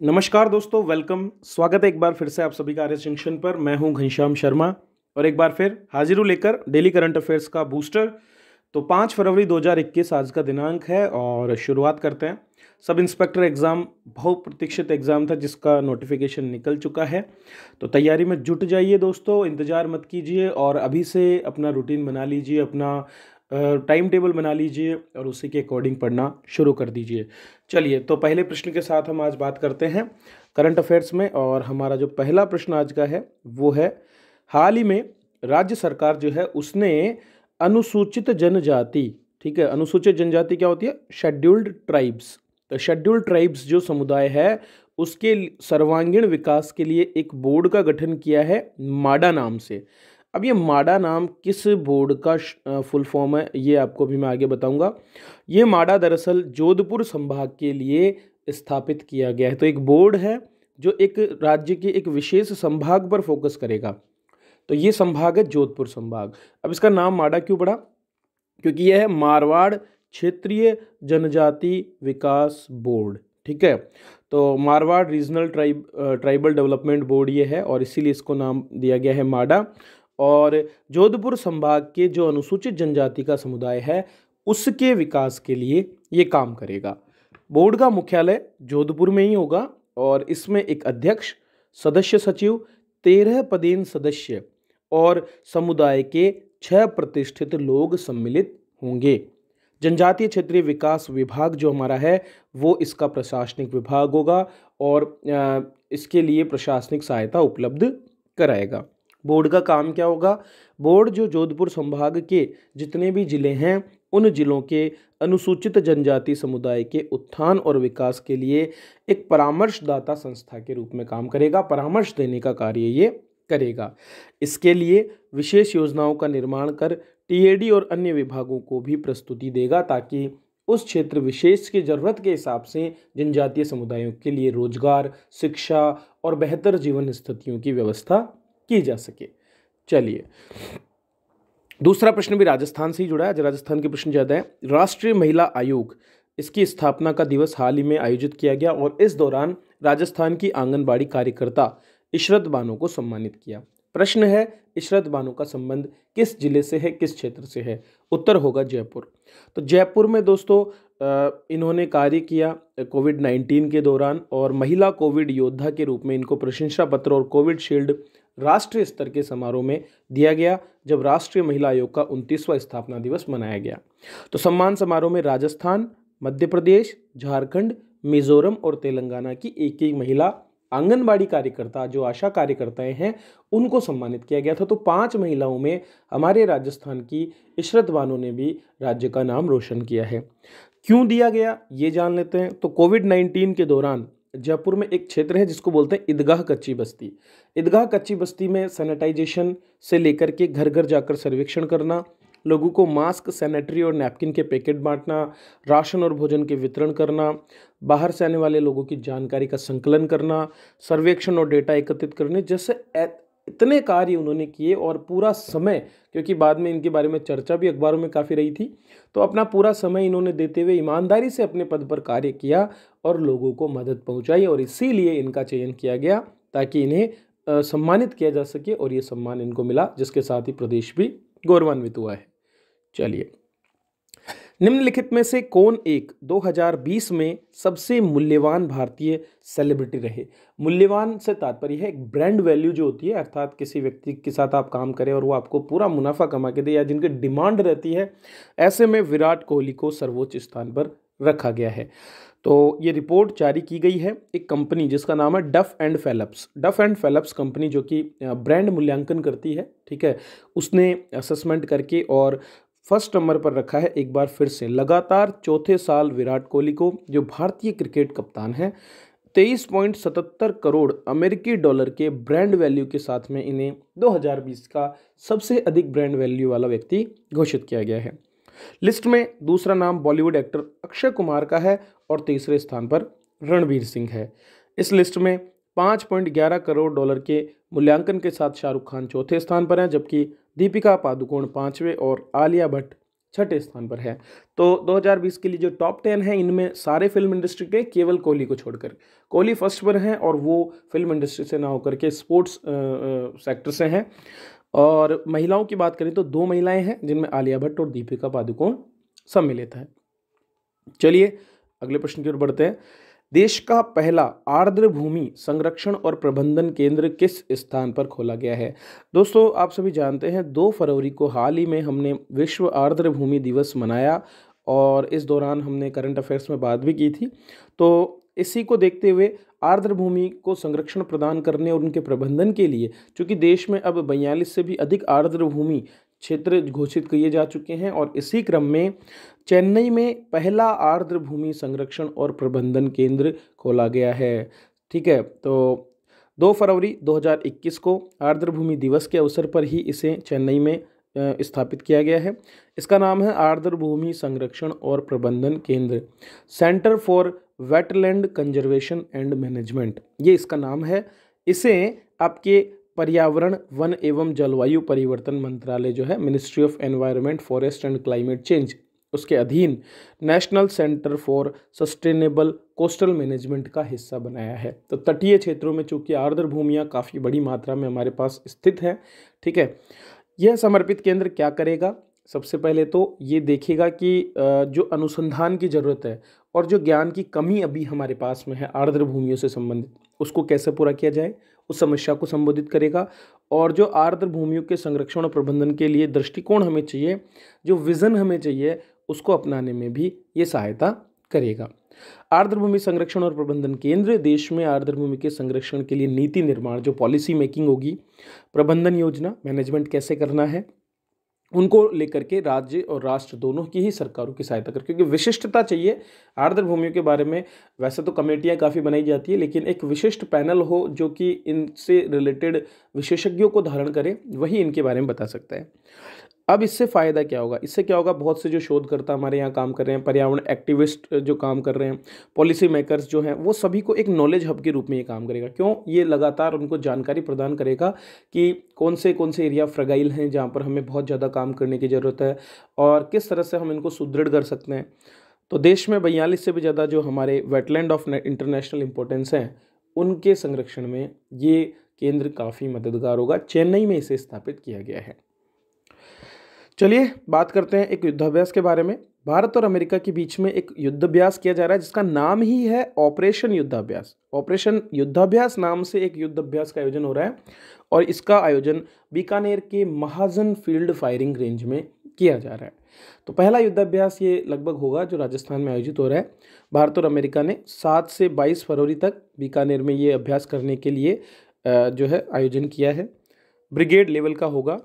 नमस्कार दोस्तों वेलकम स्वागत है एक बार फिर से आप सभी का आर जंक्शन पर। मैं हूँ घनश्याम शर्मा और एक बार फिर हाजिर हूँ लेकर डेली करंट अफेयर्स का बूस्टर तो पाँच फरवरी 2021 आज का दिनांक है और शुरुआत करते हैं। सब इंस्पेक्टर एग्ज़ाम, बहुप्रतीक्षित एग्ज़ाम था जिसका नोटिफिकेशन निकल चुका है। तो तैयारी में जुट जाइए दोस्तों, इंतज़ार मत कीजिए और अभी से अपना रूटीन बना लीजिए, अपना टाइम टेबल बना लीजिए और उसी के अकॉर्डिंग पढ़ना शुरू कर दीजिए। चलिए तो पहले प्रश्न के साथ हम आज बात करते हैं करंट अफेयर्स में और हमारा जो पहला प्रश्न आज का है, वो है, हाल ही में राज्य सरकार जो है, उसने अनुसूचित जनजाति, ठीक है, अनुसूचित जनजाति क्या होती है? शेड्यूल्ड ट्राइब्स तो शेड्यूल्ड ट्राइब्स जो समुदाय है, उसके सर्वांगीण विकास के लिए एक बोर्ड का गठन किया है माडा नाम से। अब ये माडा नाम किस बोर्ड का फुल फॉर्म है, ये आपको भी मैं आगे बताऊँगा। ये माडा दरअसल जोधपुर संभाग के लिए स्थापित किया गया है। तो एक बोर्ड है जो एक राज्य के एक विशेष संभाग पर फोकस करेगा। तो ये संभाग है जोधपुर संभाग। अब इसका नाम माडा क्यों पड़ा? क्योंकि यह है मारवाड़ क्षेत्रीय जनजाति विकास बोर्ड, ठीक है? तो Marwar regional tribe tribal development board ये है और इसीलिए इसको नाम दिया गया है माडा। और जोधपुर संभाग के जो अनुसूचित जनजाति का समुदाय है, उसके विकास के लिए ये काम करेगा। बोर्ड का मुख्यालय जोधपुर में ही होगा और इसमें एक अध्यक्ष, सदस्य सचिव, तेरह पदेन सदस्य और समुदाय के छह प्रतिष्ठित लोग सम्मिलित होंगे। जनजातीय क्षेत्रीय विकास विभाग जो हमारा है, वो इसका प्रशासनिक विभाग होगा और इसके लिए प्रशासनिक सहायता उपलब्ध कराएगा। बोर्ड का काम क्या होगा? बोर्ड जो जोधपुर संभाग के जितने भी ज़िले हैं, उन जिलों के अनुसूचित जनजाति समुदाय के उत्थान और विकास के लिए एक परामर्शदाता संस्था के रूप में काम करेगा। परामर्श देने का कार्य ये करेगा। इसके लिए विशेष योजनाओं का निर्माण कर टीएडी और अन्य विभागों को भी प्रस्तुति देगा ताकि उस क्षेत्र विशेष की ज़रूरत के हिसाब से जनजातीय समुदायों के लिए रोज़गार, शिक्षा और बेहतर जीवन स्थितियों की व्यवस्था की जा सके। चलिए। दूसरा प्रश्न भी राजस्थान से ही जुड़ा है। आज राजस्थान के प्रश्न ज़्यादा है। राष्ट्रीय महिला आयोग, इसकी स्थापना का दिवस हाल ही में आयोजित किया गया और इस दौरान राजस्थान की आंगनबाड़ी कार्यकर्ता इशरत बानो को सम्मानित किया। प्रश्न है, इशरत बानो का संबंध किस ज़िले से है, किस क्षेत्र से है? उत्तर होगा जयपुर। तो जयपुर में दोस्तों इन्होंने कार्य किया कोविड नाइन्टीन के दौरान और महिला कोविड योद्धा के रूप में इनको प्रशंसा पत्र और कोविड शील्ड राष्ट्रीय स्तर के समारोह में दिया गया, जब राष्ट्रीय महिला आयोग का उनतीसवां स्थापना दिवस मनाया गया। तो सम्मान समारोह में राजस्थान, मध्य प्रदेश, झारखंड, मिजोरम और तेलंगाना की एक एक महिला, आंगनबाड़ी कार्यकर्ता, जो आशा कार्यकर्ताएँ हैं, उनको सम्मानित किया गया था। तो पाँच महिलाओं में हमारे राजस्थान की इशरत बानो ने भी राज्य का नाम रोशन किया है। क्यों दिया गया, ये जान लेते हैं। तो कोविड नाइन्टीन के दौरान जयपुर में एक क्षेत्र है जिसको बोलते हैं ईदगाह कच्ची बस्ती। ईदगाह कच्ची बस्ती में सैनिटाइजेशन से लेकर के घर घर जाकर सर्वेक्षण करना, लोगों को मास्क, सैनिटरी और नैपकिन के पैकेट बांटना, राशन और भोजन के वितरण करना, बाहर से आने वाले लोगों की जानकारी का संकलन करना, सर्वेक्षण और डेटा एकत्रित करने जैसे इतने कार्य उन्होंने किए और पूरा समय, क्योंकि बाद में इनके बारे में चर्चा भी अखबारों में काफ़ी रही थी तो अपना पूरा समय इन्होंने देते हुए ईमानदारी से अपने पद पर कार्य किया और लोगों को मदद पहुंचाई और इसीलिए इनका चयन किया गया ताकि इन्हें सम्मानित किया जा सके और ये सम्मान इनको मिला, जिसके साथ ही प्रदेश भी गौरवान्वित हुआ है। चलिए। निम्नलिखित में से कौन एक 2020 में सबसे मूल्यवान भारतीय सेलिब्रिटी रहे? मूल्यवान से तात्पर्य है, एक ब्रांड वैल्यू जो होती है, अर्थात किसी व्यक्ति के साथ आप काम करें और वो आपको पूरा मुनाफा कमा के दे या जिनकी डिमांड रहती है, ऐसे में विराट कोहली को सर्वोच्च स्थान पर रखा गया है। तो ये रिपोर्ट जारी की गई है एक कंपनी जिसका नाम है Duff and Phelps. Duff and Phelps company जो कि ब्रांड मूल्यांकन करती है, ठीक है, उसने असेसमेंट करके और फ़र्स्ट नंबर पर रखा है एक बार फिर से। लगातार चौथे साल विराट कोहली को, जो भारतीय क्रिकेट कप्तान है, तेईस पॉइंट सतहत्तर करोड़ अमेरिकी डॉलर के ब्रांड वैल्यू के साथ में इन्हें 2020 का सबसे अधिक ब्रांड वैल्यू वाला व्यक्ति घोषित किया गया है। लिस्ट में दूसरा नाम बॉलीवुड एक्टर अक्षय कुमार का है और तीसरे स्थान पर रणवीर सिंह है। इस लिस्ट में पाँच पॉइंट ग्यारह करोड़ डॉलर के मूल्यांकन के साथ शाहरुख खान चौथे स्थान पर हैं, जबकि दीपिका पादुकोण पाँचवें और आलिया भट्ट छठे स्थान पर है। तो 2020 के लिए जो टॉप टेन है, इनमें सारे फ़िल्म इंडस्ट्री के केवल कोहली को छोड़कर। कोहली फ़र्स्ट पर हैं और वो फ़िल्म इंडस्ट्री से ना होकर के स्पोर्ट्स सेक्टर से हैं। और महिलाओं की बात करें तो दो महिलाएँ हैं, जिनमें आलिया भट्ट और दीपिका पादुकोण सम्मिलित है। चलिए, अगले प्रश्न की ओर बढ़ते हैं। देश का पहला आर्द्र भूमि संरक्षण और प्रबंधन केंद्र किस स्थान पर खोला गया है? दोस्तों, आप सभी जानते हैं, दो फरवरी को हाल ही में हमने विश्व आर्द्र भूमि दिवस मनाया और इस दौरान हमने करंट अफेयर्स में बात भी की थी। तो इसी को देखते हुए आर्द्र भूमि को संरक्षण प्रदान करने और उनके प्रबंधन के लिए, चूँकि देश में अब बयालीस से भी अधिक आर्द्र भूमि क्षेत्र घोषित किए जा चुके हैं और इसी क्रम में चेन्नई में पहला आर्द्र भूमि संरक्षण और प्रबंधन केंद्र खोला गया है। ठीक है तो दो फरवरी 2021 को आर्द्र भूमि दिवस के अवसर पर ही इसे चेन्नई में स्थापित किया गया है। इसका नाम है आर्द्र भूमि संरक्षण और प्रबंधन केंद्र, centre for wetland conservation and management. ये इसका नाम है। इसे आपके पर्यावरण, वन एवं जलवायु परिवर्तन मंत्रालय जो है ministry of environment forest and climate change उसके अधीन national centre for sustainable coastal management का हिस्सा बनाया है। तो तटीय क्षेत्रों में चूँकि आर्द्र भूमियाँ काफ़ी बड़ी मात्रा में हमारे पास स्थित हैं, ठीक है, यह समर्पित केंद्र क्या करेगा? सबसे पहले तो ये देखेगा कि जो अनुसंधान की ज़रूरत है और जो ज्ञान की कमी अभी हमारे पास में है आर्द्र भूमियों से संबंधित, उसको कैसे पूरा किया जाए? उस समस्या को संबोधित करेगा। और जो आर्द्र भूमियों के संरक्षण और प्रबंधन के लिए दृष्टिकोण हमें चाहिए, जो विज़न हमें चाहिए, उसको अपनाने में भी ये सहायता करेगा। आर्द्र भूमि संरक्षण और प्रबंधन केंद्र देश में आर्द्र भूमि के संरक्षण के लिए नीति निर्माण, जो पॉलिसी मेकिंग होगी, प्रबंधन योजना, मैनेजमेंट कैसे करना है उनको लेकर के राज्य और राष्ट्र दोनों की ही सरकारों की सहायता कर। क्योंकि विशिष्टता चाहिए आर्द्र भूमियों के बारे में। वैसे तो कमेटियाँ काफ़ी बनाई जाती है, लेकिन एक विशिष्ट पैनल हो जो कि इनसे रिलेटेड विशेषज्ञों को धारण करे, वही इनके बारे में बता सकता है। अब इससे फ़ायदा क्या होगा? इससे क्या होगा? बहुत से जो शोधकर्ता हमारे यहाँ काम कर रहे हैं, पर्यावरण एक्टिविस्ट जो काम कर रहे हैं पॉलिसी मेकर्स जो हैं, वो सभी को एक नॉलेज हब के रूप में ये काम करेगा। क्यों? ये लगातार उनको जानकारी प्रदान करेगा कि कौन से कौन से एरिया फ्रगाइल हैं जहाँ पर हमें बहुत ज़्यादा काम करने की ज़रूरत है और किस तरह से हम इनको सुदृढ़ कर सकते हैं। तो देश में बयालीस से भी ज़्यादा जो हमारे वेटलैंड ऑफ़ इंटरनेशनल इंपॉर्टेंस हैं, उनके संरक्षण में ये केंद्र काफ़ी मददगार होगा। चेन्नई में इसे स्थापित किया गया है। चलिए बात करते हैं एक युद्धाभ्यास के बारे में। भारत और अमेरिका के बीच में एक युद्धाभ्यास किया जा रहा है, जिसका नाम ही है ऑपरेशन युद्धाभ्यास। ऑपरेशन युद्धाभ्यास नाम से एक युद्धाभ्यास का आयोजन हो रहा है और इसका आयोजन बीकानेर के महाजन फ़ील्ड फायरिंग रेंज में किया जा रहा है। तो पहला युद्धाभ्यास ये लगभग होगा, जो राजस्थान में आयोजित हो रहा है। भारत और अमेरिका ने सात से बाईस फरवरी तक बीकानेर में ये अभ्यास करने के लिए जो है आयोजन किया है। ब्रिगेड लेवल का होगा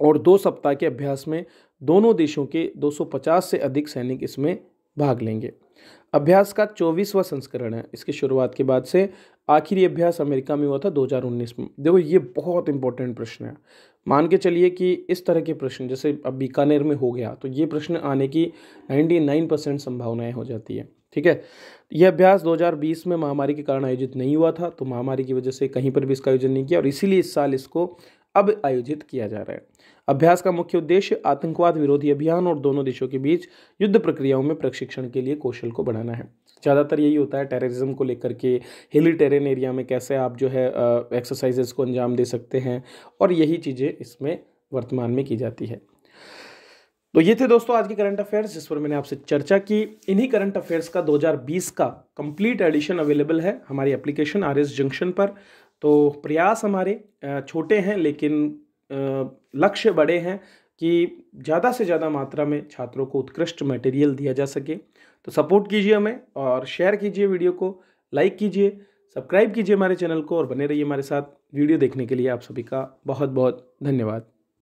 और दो सप्ताह के अभ्यास में दोनों देशों के 250 से अधिक सैनिक इसमें भाग लेंगे। अभ्यास का चौबीसवा संस्करण है। इसकी शुरुआत के बाद से आखिरी अभ्यास अमेरिका में हुआ था 2019 में। देखो, ये बहुत इंपॉर्टेंट प्रश्न है। मान के चलिए कि इस तरह के प्रश्न, जैसे अब बीकानेर में हो गया तो ये प्रश्न आने की 99 परसेंट संभावनाएँ हो जाती है। ठीक है? यह अभ्यास 2020 में महामारी के कारण आयोजित नहीं हुआ था तो महामारी की वजह से कहीं पर भी इसका आयोजन नहीं किया और इसीलिए इस साल इसको अब आयोजित किया जा रहा है। अभ्यास का मुख्य उद्देश्य आतंकवाद विरोधी अभियान और दोनों देशों के बीच युद्ध प्रक्रियाओं में प्रशिक्षण के लिए कौशल को बढ़ाना है। ज़्यादातर यही होता है टेररिज्म को लेकर के हिली टेरेन एरिया में कैसे आप जो है एक्सरसाइजेस को अंजाम दे सकते हैं और यही चीज़ें इसमें वर्तमान में की जाती है। तो ये थे दोस्तों आज के करंट अफेयर्स जिस पर मैंने आपसे चर्चा की। इन्हीं करंट अफेयर्स का 2020 का कंप्लीट एडिशन अवेलेबल है हमारी एप्लीकेशन आर एस जंक्शन पर। तो प्रयास हमारे छोटे हैं लेकिन लक्ष्य बड़े हैं कि ज़्यादा से ज़्यादा मात्रा में छात्रों को उत्कृष्ट मटेरियल दिया जा सके। तो सपोर्ट कीजिए हमें और शेयर कीजिए वीडियो को लाइक कीजिए सब्सक्राइब कीजिए हमारे चैनल को और बने रहिए हमारे साथ। वीडियो देखने के लिए आप सभी का बहुत बहुत धन्यवाद।